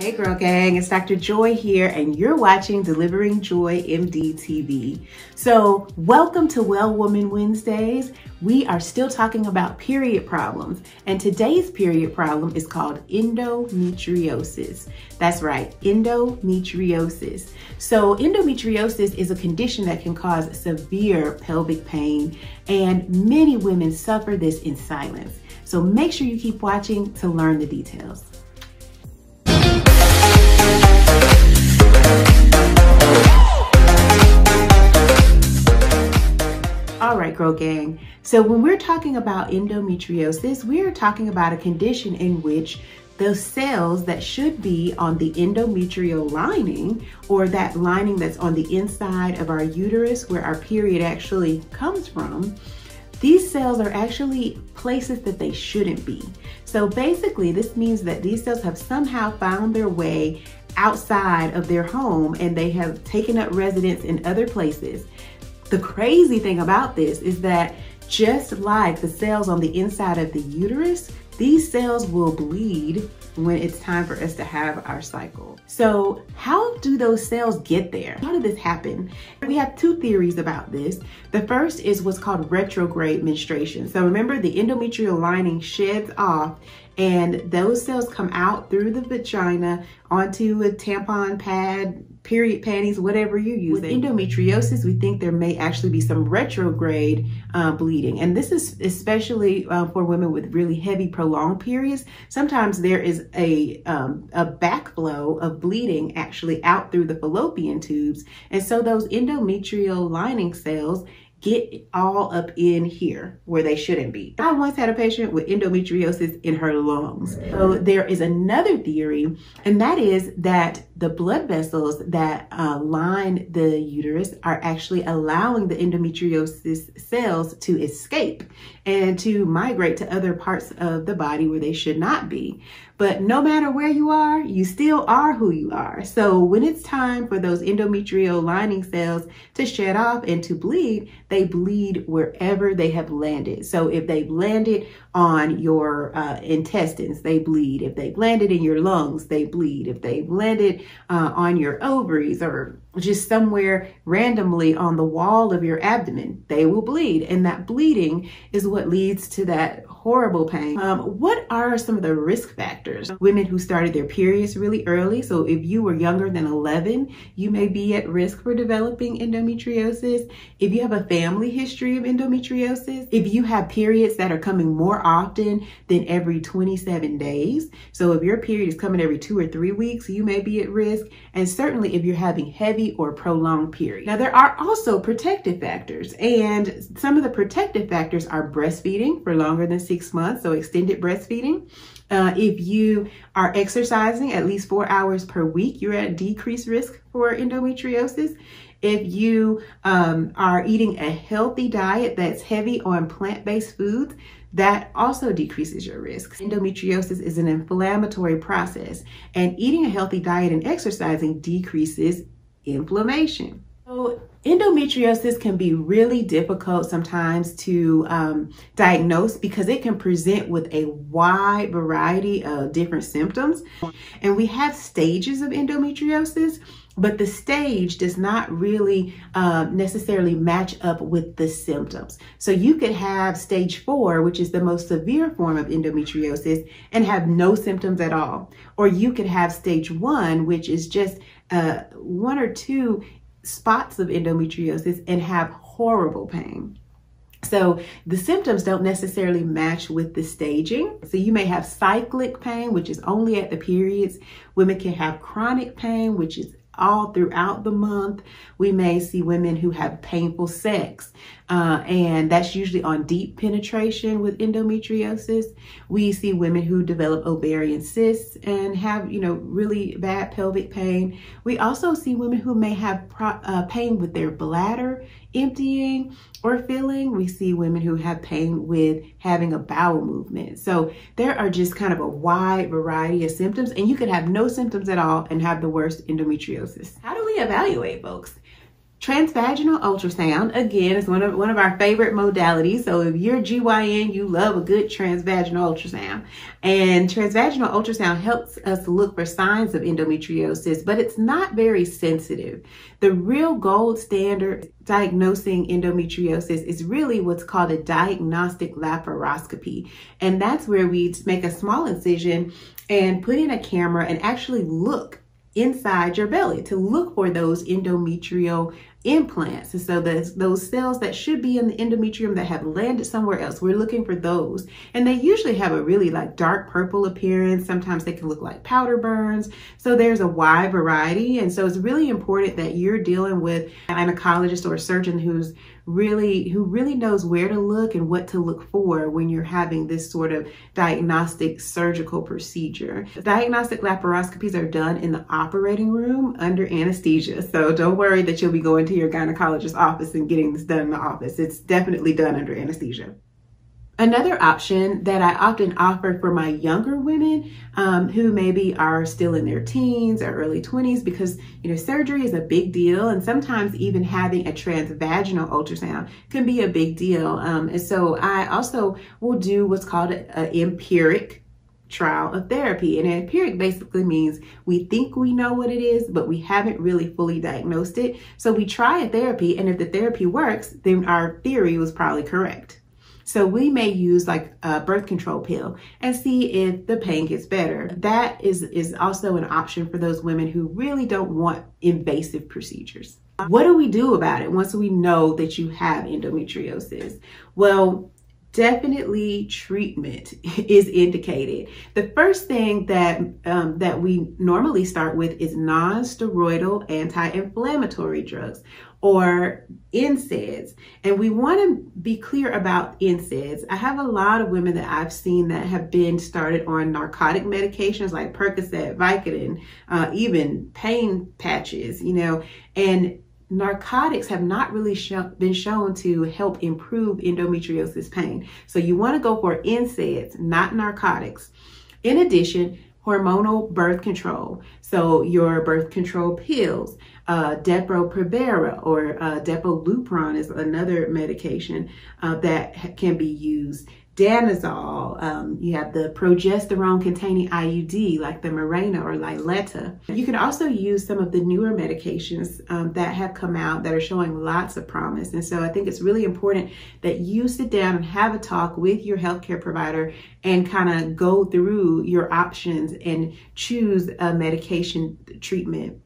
Hey girl gang, it's Dr. Joy here and you're watching Delivering Joy MD TV. So welcome to Well Woman Wednesdays. We are still talking about period problems and today's period problem is called endometriosis. That's right, endometriosis. So endometriosis is a condition that can cause severe pelvic pain and many women suffer this in silence. So make sure you keep watching to learn the details. Gang. So when we're talking about endometriosis, we're talking about a condition in which the cells that should be on the endometrial lining or that lining that's on the inside of our uterus where our period actually comes from, these cells are actually places that they shouldn't be. So basically, this means that these cells have somehow found their way outside of their home and they have taken up residence in other places. The crazy thing about this is that just like the cells on the inside of the uterus, these cells will bleed when it's time for us to have our cycle. So how do those cells get there? How did this happen? We have two theories about this. The first is what's called retrograde menstruation. So remember the endometrial lining sheds off and those cells come out through the vagina onto a tampon pad, period panties, whatever you use. With endometriosis, we think there may actually be some retrograde uh, bleeding. And this is especially uh, for women with really heavy prolonged periods. Sometimes there is a, um, a backflow of bleeding actually out through the fallopian tubes. And so those endometrial lining cells get all up in here where they shouldn't be. I once had a patient with endometriosis in her lungs. So there is another theory, and that is that the blood vessels that uh, line the uterus are actually allowing the endometriosis cells to escape and to migrate to other parts of the body where they should not be. But no matter where you are, you still are who you are. So when it's time for those endometrial lining cells to shed off and to bleed, they bleed wherever they have landed. So if they've landed on your uh, intestines, they bleed. If they've landed in your lungs, they bleed. If they've landed uh, on your ovaries or just somewhere randomly on the wall of your abdomen, they will bleed. And that bleeding is what leads to that horrible pain. Um, what are some of the risk factors? Women who started their periods really early. So if you were younger than 11, you may be at risk for developing endometriosis. If you have a family history of endometriosis, if you have periods that are coming more often than every 27 days. So if your period is coming every two or three weeks, you may be at risk. And certainly if you're having heavy or prolonged periods. Now there are also protective factors and some of the protective factors are breastfeeding for longer than six months, so extended breastfeeding. Uh, if you are exercising at least four hours per week, you're at decreased risk for endometriosis. If you um, are eating a healthy diet that's heavy on plant-based foods, that also decreases your risk. Endometriosis is an inflammatory process, and eating a healthy diet and exercising decreases inflammation. So endometriosis can be really difficult sometimes to um, diagnose because it can present with a wide variety of different symptoms. And we have stages of endometriosis, but the stage does not really uh, necessarily match up with the symptoms. So you could have stage four, which is the most severe form of endometriosis, and have no symptoms at all. Or you could have stage one, which is just uh, one or two spots of endometriosis and have horrible pain. So the symptoms don't necessarily match with the staging. So you may have cyclic pain, which is only at the periods. Women can have chronic pain, which is all throughout the month. We may see women who have painful sex, uh, and that's usually on deep penetration with endometriosis. We see women who develop ovarian cysts and have, you know, really bad pelvic pain. We also see women who may have uh, pain with their bladder emptying or filling. We see women who have pain with having a bowel movement. So there are just kind of a wide variety of symptoms and you could have no symptoms at all and have the worst endometriosis. How do we evaluate folks? Transvaginal ultrasound, again, is one of, one of our favorite modalities. So if you're GYN, you love a good transvaginal ultrasound. And transvaginal ultrasound helps us look for signs of endometriosis, but it's not very sensitive. The real gold standard diagnosing endometriosis is really what's called a diagnostic laparoscopy. And that's where we make a small incision and put in a camera and actually look inside your belly to look for those endometrial implants. And so the, those cells that should be in the endometrium that have landed somewhere else, we're looking for those. And they usually have a really like dark purple appearance. Sometimes they can look like powder burns. So there's a wide variety. And so it's really important that you're dealing with an gynecologist or a surgeon who's really who really knows where to look and what to look for when you're having this sort of diagnostic surgical procedure. Diagnostic laparoscopies are done in the operating room under anesthesia. So don't worry that you'll be going to your gynecologist's office and getting this done in the office. It's definitely done under anesthesia. Another option that I often offer for my younger women um, who maybe are still in their teens or early 20s because you know surgery is a big deal and sometimes even having a transvaginal ultrasound can be a big deal. Um, and so I also will do what's called an empiric trial of therapy. And empiric basically means we think we know what it is, but we haven't really fully diagnosed it. So we try a therapy, and if the therapy works, then our theory was probably correct. So we may use like a birth control pill and see if the pain gets better. That is, is also an option for those women who really don't want invasive procedures. What do we do about it once we know that you have endometriosis? Well, definitely treatment is indicated. The first thing that um, that we normally start with is non-steroidal anti-inflammatory drugs or NSAIDs. And we want to be clear about NSAIDs. I have a lot of women that I've seen that have been started on narcotic medications like Percocet, Vicodin, uh, even pain patches, you know, and narcotics have not really been shown to help improve endometriosis pain. So you want to go for NSAIDs, not narcotics. In addition, hormonal birth control. So your birth control pills, uh, Depo-Provera or uh, Depo-Lupron is another medication uh, that can be used. Danazol, um, you have the progesterone containing IUD like the Mirena or Liletta. You can also use some of the newer medications um, that have come out that are showing lots of promise. And so I think it's really important that you sit down and have a talk with your healthcare provider and kind of go through your options and choose a medication treatment.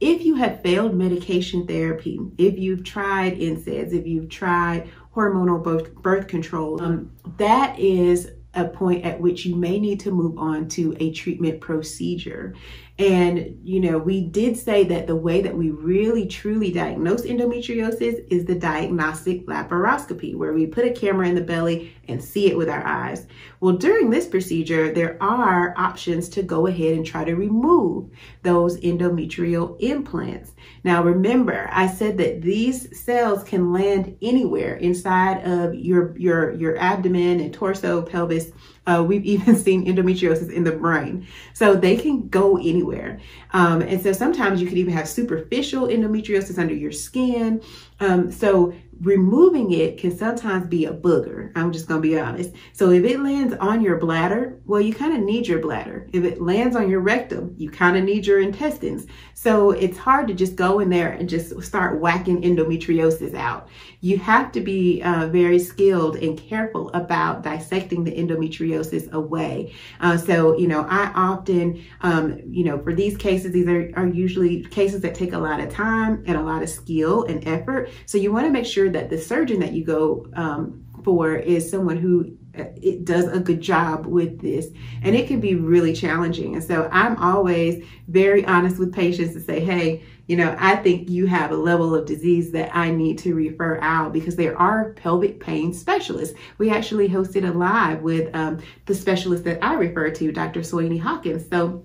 If you have failed medication therapy, if you've tried NSAIDs, if you've tried hormonal birth, birth control, um, that is a point at which you may need to move on to a treatment procedure. And, you know, we did say that the way that we really truly diagnose endometriosis is the diagnostic laparoscopy, where we put a camera in the belly and see it with our eyes. Well, during this procedure, there are options to go ahead and try to remove those endometrial implants. Now, remember, I said that these cells can land anywhere inside of your, your, your abdomen and torso, pelvis, uh, we've even seen endometriosis in the brain. So they can go anywhere. Um, and so sometimes you could even have superficial endometriosis under your skin. Um, so removing it can sometimes be a booger. I'm just going to be honest. So if it lands on your bladder, well, you kind of need your bladder. If it lands on your rectum, you kind of need your intestines. So it's hard to just go in there and just start whacking endometriosis out. You have to be uh, very skilled and careful about dissecting the endometriosis away. Uh, so, you know, I often, um, you know, for these cases, these are, are usually cases that take a lot of time and a lot of skill and effort. So you want to make sure sure that the surgeon that you go um, for is someone who uh, it does a good job with this. And it can be really challenging. And so i'm always very honest with patients to say hey you know i think you have a level of disease that i need to refer out because there are pelvic pain specialists. We actually hosted a live with um, the specialist that i refer to dr Soyini Hawkins. So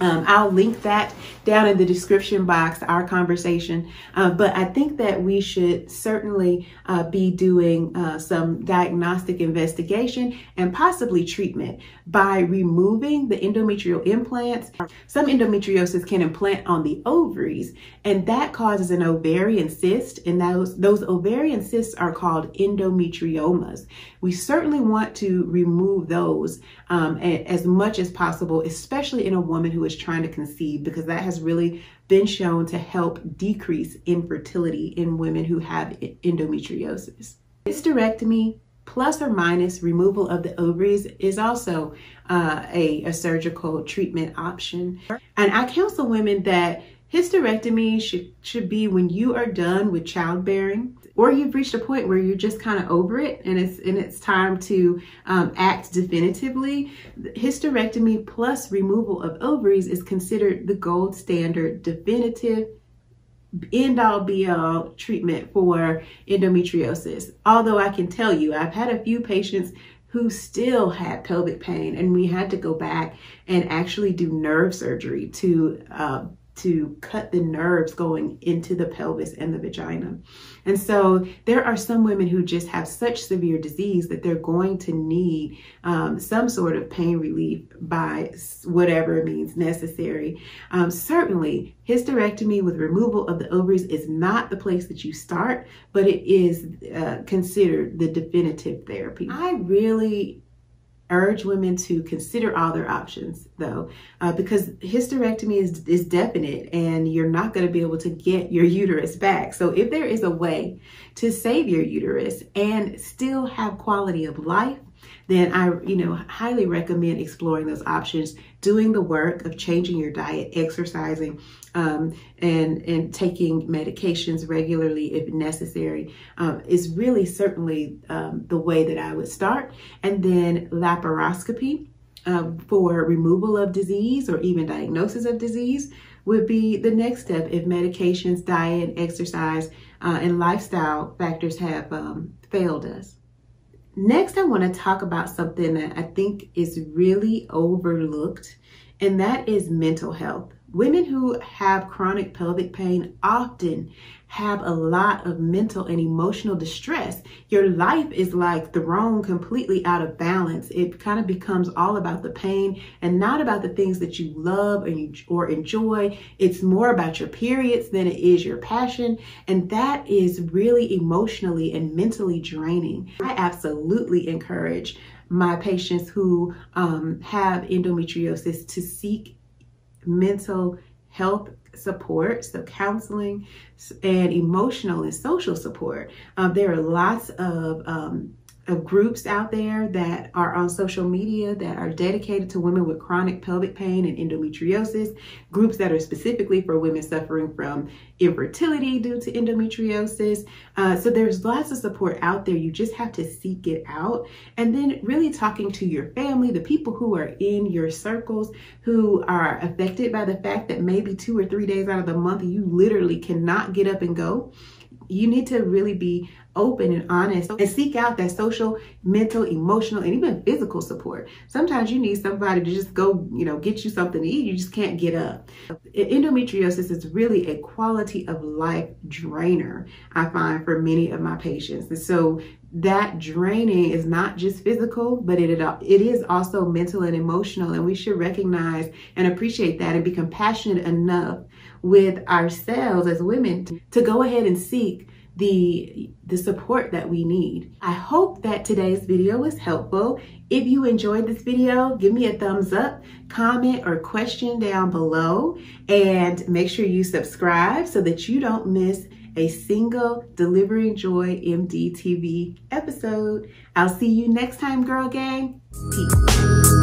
Um, I'll link that down in the description box, our conversation. Uh, but I think that we should certainly uh, be doing uh, some diagnostic investigation and possibly treatment by removing the endometrial implants. Some endometriosis can implant on the ovaries, and that causes an ovarian cyst, and those, those ovarian cysts are called endometriomas. We certainly want to remove those um, as much as possible, especially in a woman who is trying to conceive, because that has really been shown to help decrease infertility in women who have endometriosis. Hysterectomy plus or minus removal of the ovaries is also uh, a, a surgical treatment option. And I counsel women that hysterectomy should, should be when you are done with childbearing or you've reached a point where you're just kind of over it and it's and it's time to um, act definitively. Hysterectomy plus removal of ovaries is considered the gold standard definitive end all be all treatment for endometriosis. Although i can tell you i've had a few patients who still had pelvic pain and we had to go back and actually do nerve surgery to uh, to cut the nerves going into the pelvis and the vagina. And so there are some women who just have such severe disease that they're going to need um, some sort of pain relief by whatever means necessary. Um, certainly, hysterectomy with removal of the ovaries is not the place that you start, but it is uh, considered the definitive therapy. I really urge women to consider all their options though uh, because hysterectomy is, is definite and you're not going to be able to get your uterus back. So if there is a way to save your uterus and still have quality of life then I, you know, highly recommend exploring those options, doing the work of changing your diet, exercising, um, and and taking medications regularly if necessary um, is really certainly um, the way that I would start. And then laparoscopy uh, for removal of disease or even diagnosis of disease would be the next step if medications, diet, exercise, uh, and lifestyle factors have um, failed us. Next, I want to talk about something that I think is really overlooked, and that is mental health. Women who have chronic pelvic pain often have a lot of mental and emotional distress. Your life is like thrown completely out of balance. It kind of becomes all about the pain and not about the things that you love or enjoy. It's more about your periods than it is your passion. And that is really emotionally and mentally draining. I absolutely encourage my patients who um, have endometriosis to seek mental health support, so counseling and emotional and social support. Um, there are lots of um, of groups out there that are on social media that are dedicated to women with chronic pelvic pain and endometriosis, groups that are specifically for women suffering from infertility due to endometriosis. Uh, so there's lots of support out there. You just have to seek it out. And then really talking to your family, the people who are in your circles who are affected by the fact that maybe two or three days out of the month you literally cannot get up and go you need to really be open and honest and seek out that social, mental, emotional, and even physical support. Sometimes you need somebody to just go, you know, get you something to eat. You just can't get up. Endometriosis is really a quality of life drainer, I find, for many of my patients. And so that draining is not just physical, but it, it is also mental and emotional. And we should recognize and appreciate that and be compassionate enough with ourselves as women to go ahead and seek the the support that we need. I hope that today's video was helpful. If you enjoyed this video, give me a thumbs up, comment or question down below, and make sure you subscribe so that you don't miss a single Delivering Joy MD TV episode. I'll see you next time, girl gang. Peace.